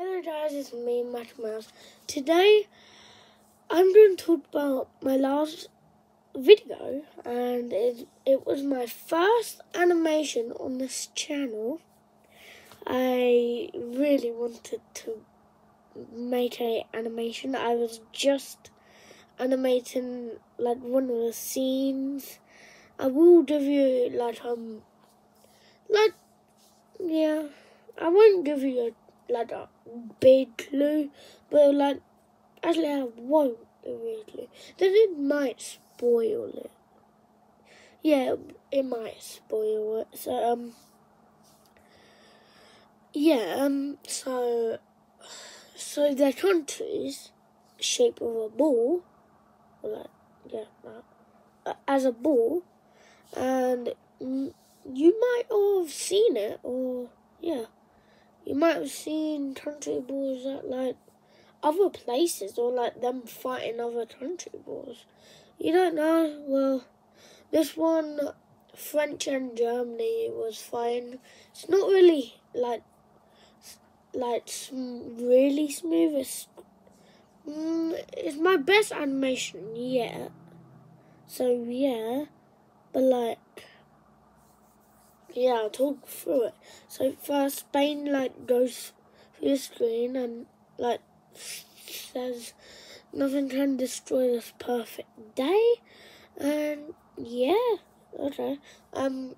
Hello guys, it's me, Matt Mouse. Today, I'm going to talk about my last video, and it, it was my first animation on this channel. I really wanted to make a animation. I was just animating like one of the scenes. I will give you like um like yeah. I won't give you a like a big clue, but like actually I won't really. Then it might spoil it. Yeah, it might spoil it. So um, yeah um, so so the countries shape of a ball, like yeah, uh, as a ball, and you might have seen it or yeah. You might have seen countryballs at like other places or like them fighting other country boys. You don't know? Well, this one, French and Germany was fine. It's not really like like really smooth. It's, mm, it's my best animation yet. So yeah, but like yeah, I'll talk through it. So first, Spain like goes through the screen and like says nothing can destroy this perfect day, and yeah, okay. Um,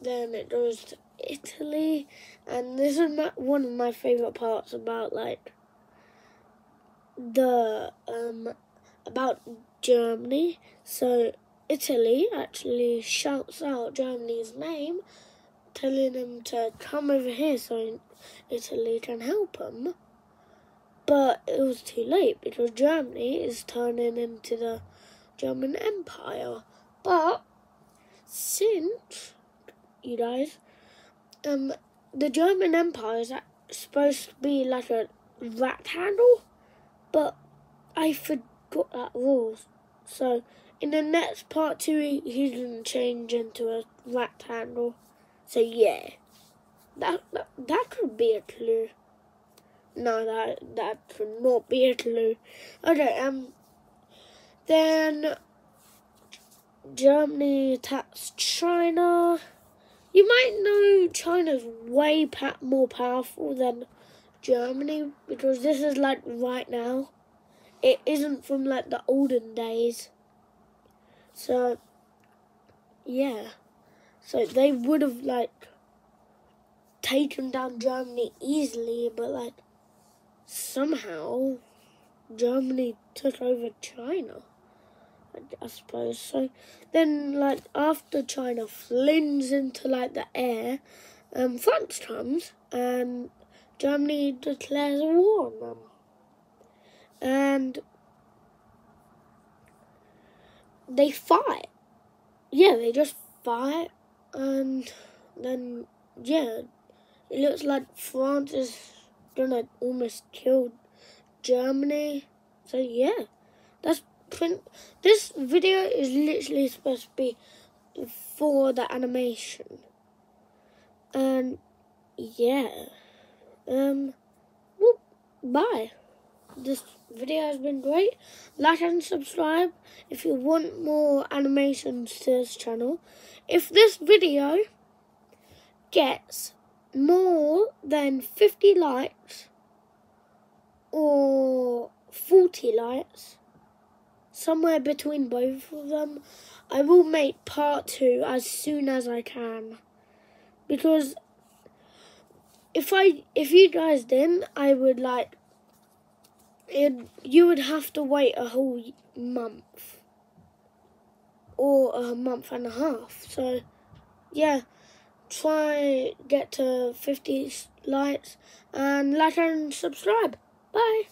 then it goes to Italy, and this is my, one of my favorite parts about like the um about Germany. So Italy actually shouts out Germany's name, telling him to come over here so Italy can help him. But it was too late because Germany is turning into the German Empire. But since you guys, um, the German Empire is supposed to be like a rectangle, but I forgot that rules. So in the next part two, he's gonna change into a rectangle. So yeah, that, that that could be a clue. No, that that could not be a clue. Okay, um, then Germany attacks China. You might know China's way more powerful than Germany because this is like right now. It isn't from like the olden days. So, yeah. So they would have, like, taken down Germany easily, but, like, somehow Germany took over China. I suppose so. Then, like after China flings into like the air, um, France comes and Germany declares war on them, and they fight. Yeah, they just fight, and then yeah, it looks like France is gonna almost kill Germany. So yeah, that's print. this video is literally supposed to be for the animation, and yeah, um, well, bye this video has been great. Like and subscribe if you want more animations to this channel. If this video gets more than 50 likes or 40 likes, somewhere between both of them, I will make part two as soon as I can. Because if I if you guys didn't, I would like it, you would have to wait a whole month or a month and a half. So, yeah, try get to 50 likes and like and subscribe. Bye.